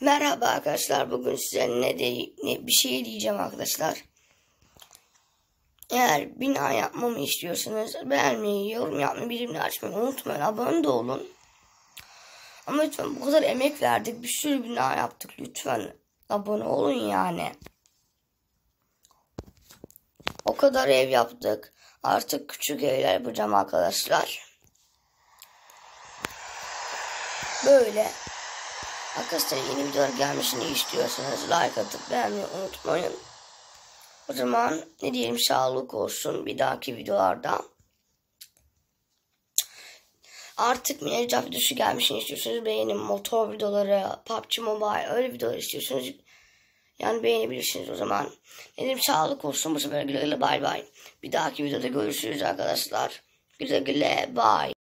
Merhaba arkadaşlar. Bugün size ne, de, ne bir şey diyeceğim arkadaşlar. Eğer bina yapmamı istiyorsanız beğenmeyi, yorum yapmayı, bildirimleri açmayı unutmayın. Abone de olun. Ama lütfen bu kadar emek verdik. Bir sürü bina yaptık. Lütfen abone olun yani. O kadar ev yaptık. Artık küçük evler yapacağım arkadaşlar. Böyle. Arkadaşlar yeni videolar gelmesini istiyorsanız like atıp beğenmeyi unutmayın. O zaman ne diyelim sağlık olsun bir dahaki videolarda. Artık Minecraft videosu gelmesini istiyorsanız beğenin. Motor videoları, PUBG Mobile öyle videolar istiyorsanız yani beğenebilirsiniz o zaman. Ne diyeyim sağlık olsun bu sefer güle güle bay bay. Bir dahaki videoda görüşürüz arkadaşlar. Güle güle bay.